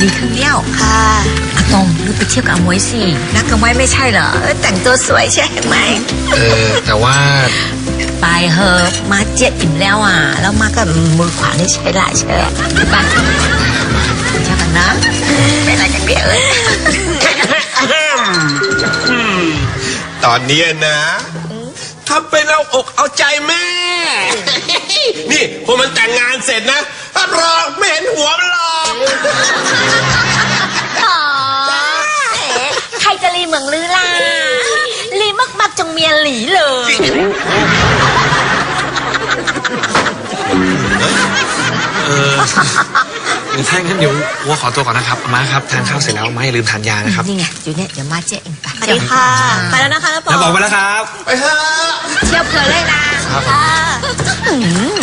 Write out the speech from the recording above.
ดีขึ้นแล้วค่ะอาตงลูกไปเที่ยวกับอามวยสินักกับไว้ไม่ใช่เหรอเออแต่งตัวสวยใช่ไหมเออแต่ว่าไปเถอะมาเจ็ดอิ่มแล้วอะ แล้วมากับมือขวานี่ใช่ละใช่ละไปเที่ยวกันนะไม่อะไรกันเดียวเอ้ยตอนนี้นะทำเป็นเอาอกเอาใจแม่ นี่พอมันแต่งงานเสร็จนะ ใครจะรีเหมืองลือล่ะรีมักมักๆจงเมียหลีเลยถ้างั้นเดี๋ยววัวขอตัวก่อนนะครับอามาครับทานข้าวเสร็จแล้วอามาอย่าลืมทานยานะครับนี่ไงอยู่เนี่ยเดี๋ยวมาเจ๊เองไปสวัสดีค่ะ ไปแล้วนะคะน้าปอแล้วบอกไปแล้วครับ ไปเถอะเที่ยวเพลินเลยนะครับผมค่ะอืม